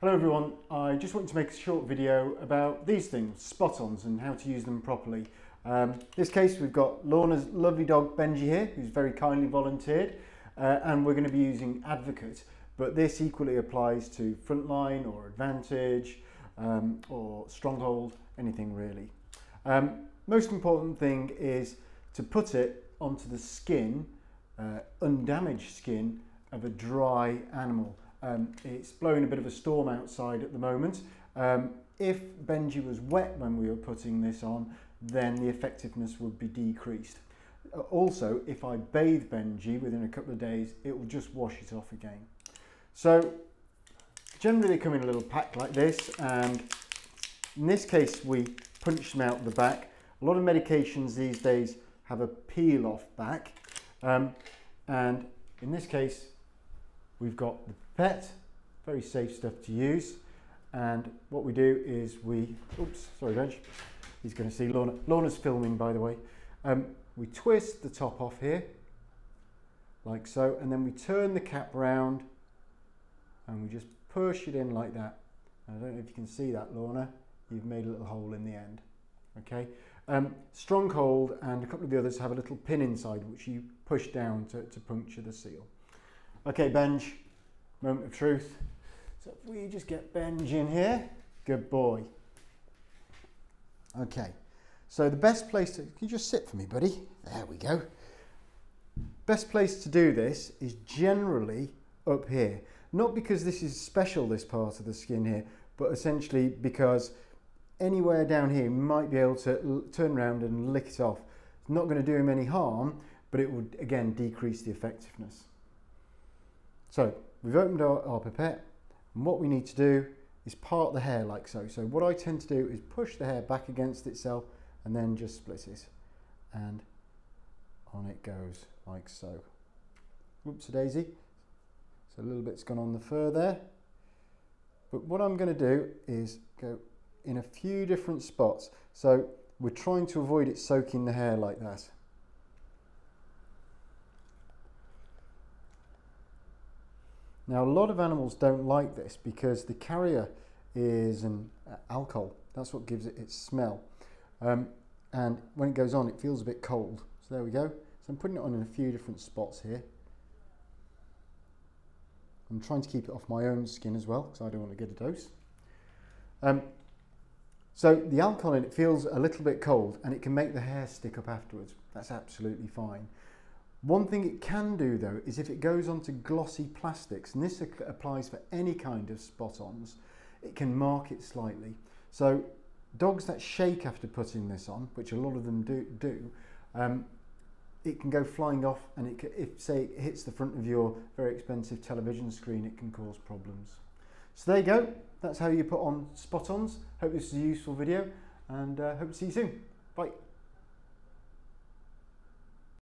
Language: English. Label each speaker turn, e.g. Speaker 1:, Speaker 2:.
Speaker 1: Hello everyone, I just wanted to make a short video about these things, spot-ons and how to use them properly. Um, in this case we've got Lorna's lovely dog Benji here who's very kindly volunteered uh, and we're going to be using Advocate but this equally applies to Frontline or Advantage um, or Stronghold, anything really. Um, most important thing is to put it onto the skin, uh, undamaged skin of a dry animal. Um, it's blowing a bit of a storm outside at the moment. Um, if Benji was wet when we were putting this on, then the effectiveness would be decreased. Uh, also, if I bathe Benji within a couple of days, it will just wash it off again. So, generally they come in a little pack like this, and in this case we punch them out the back. A lot of medications these days have a peel off back, um, and in this case we've got the pet, very safe stuff to use. And what we do is we, oops, sorry Reg, he's going to see Lorna. Lorna's filming by the way. Um, we twist the top off here, like so, and then we turn the cap round and we just push it in like that. I don't know if you can see that, Lorna. You've made a little hole in the end. Okay. Um, Stronghold and a couple of the others have a little pin inside which you push down to, to puncture the seal. Okay, Benj, moment of truth. So if we just get Benj in here, good boy. Okay, so the best place to, can you just sit for me, buddy? There we go. Best place to do this is generally up here. Not because this is special, this part of the skin here, but essentially because anywhere down here, you might be able to turn around and lick it off. It's not going to do him any harm, but it would, again, decrease the effectiveness. So we've opened our, our pipette and what we need to do is part the hair like so. So what I tend to do is push the hair back against itself and then just split it and on it goes like so. Whoops a daisy. So a little bit's gone on the fur there. But what I'm going to do is go in a few different spots. So we're trying to avoid it soaking the hair like that. Now, a lot of animals don't like this because the carrier is an uh, alcohol. That's what gives it its smell. Um, and when it goes on, it feels a bit cold. So there we go. So I'm putting it on in a few different spots here. I'm trying to keep it off my own skin as well because I don't want to get a dose. Um, so the alcohol in it feels a little bit cold and it can make the hair stick up afterwards. That's absolutely fine. One thing it can do though is if it goes onto glossy plastics, and this applies for any kind of spot-ons, it can mark it slightly. So dogs that shake after putting this on, which a lot of them do, do um, it can go flying off and it can, if say it hits the front of your very expensive television screen, it can cause problems. So there you go. That's how you put on spot-ons. Hope this is a useful video and uh, hope to see you soon. Bye.